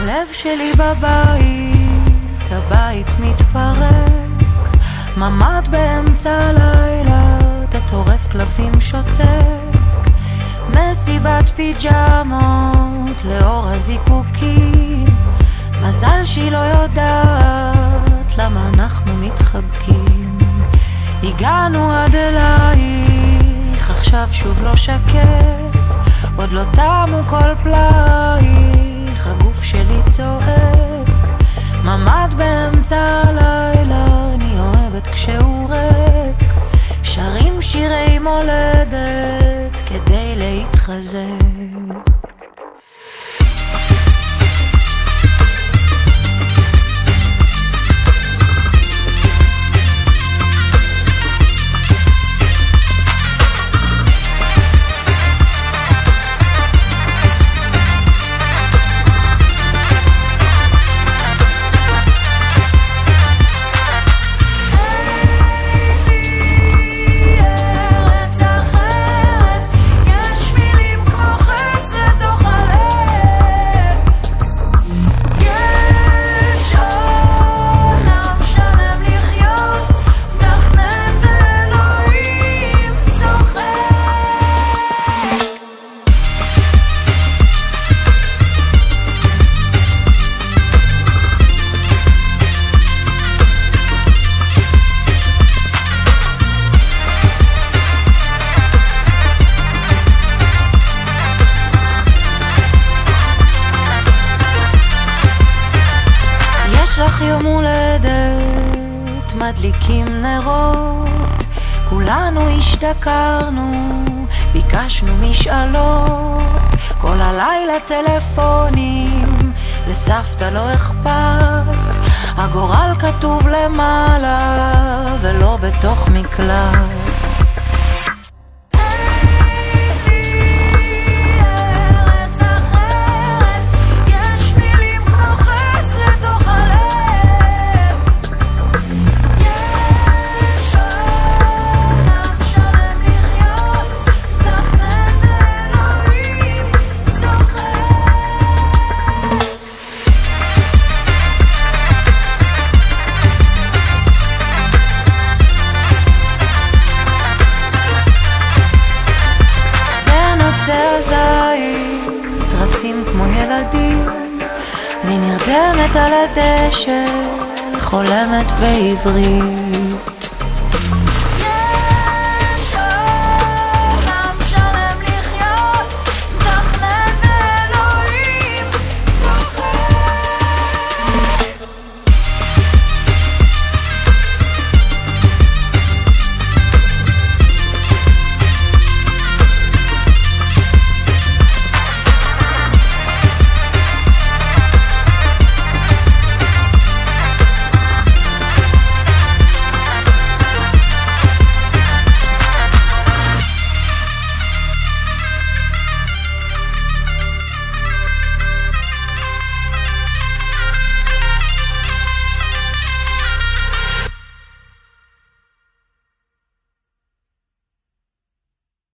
הלב שלי בבית, הבית מתפרק, ממ"ד באמצע הלילה, אתה טורף קלפים שותק, מסיבת פיג'מות לאור הזיקוקים, מזל שהיא לא יודעת למה אנחנו מתחבקים. הגענו עד אלייך, עכשיו שוב לא שקט, עוד לא תמו כל פלאייך, הגוף שלי צועק, ממ"ד באמצע הלילה, אני אוהבת כשהוא ריק, שרים שירי מולדת כדי להתחזק. לך יום הולדת, מדליקים נרות, כולנו השתכרנו, ביקשנו משאלות, כל הלילה טלפונים, לסבתא לא אכפת, הגורל כתוב למעלה, ולא בתוך מקלט. הזית רצים כמו ילדים. אני נרדמת על הדשא, חולמת בעברית